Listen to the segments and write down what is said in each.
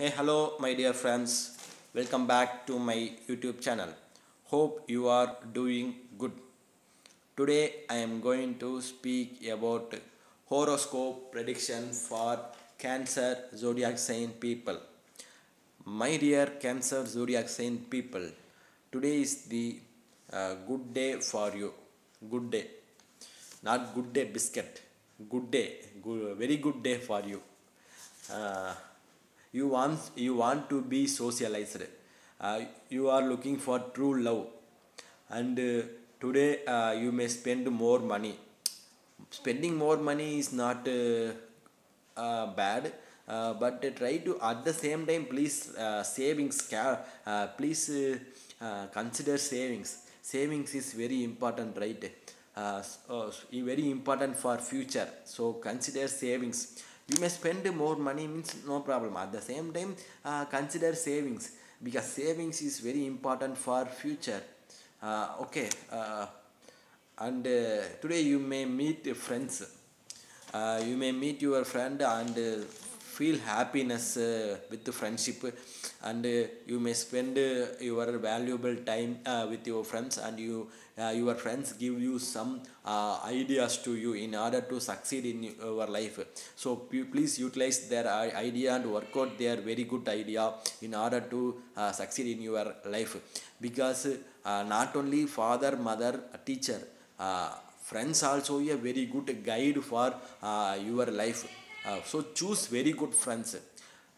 Hey, hello, my dear friends. Welcome back to my YouTube channel. Hope you are doing good. Today, I am going to speak about horoscope prediction for Cancer zodiac sign people. My dear Cancer zodiac sign people, today is the uh, good day for you. Good day, not good day biscuit. Good day, good, very good day for you. Uh, you want you want to be socialized. Uh, you are looking for true love. And uh, today uh, you may spend more money. Spending more money is not uh, uh, bad uh, but try to at the same time please savings ca- uh, please consider savings. Savings is very important right? S- uh, very important for future. So consider savings you may spend more money means no problem. At the same time uh, consider savings because savings is very important for future. Uh, okay uh, and uh, today you may meet friends. Uh, you may meet your friend and uh, feel happiness uh, with friendship and you may spend uh, your valuable time uh, with your friends and you your friends give you some ideas to you in order to succeed in your life. So please utilize their idea and work out their very good idea in order to succeed in your life. Because not only father mother teacher friends also a very good guide for your life uh, so choose very good friends.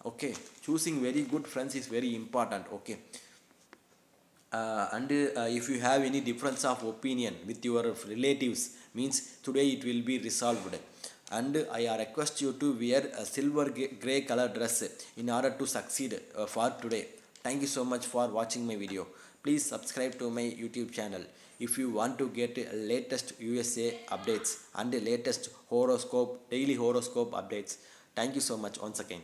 Okay choosing very good friends is very important okay? Uh, and uh, if you have any difference of opinion with your relatives means today it will be resolved. And i request you to wear a silver gray color dress in order to succeed uh, for today thank you so much for watching my video. Please subscribe to my youtube channel. If you want to get latest usa updates and the latest horoscope daily horoscope updates thank you so much once again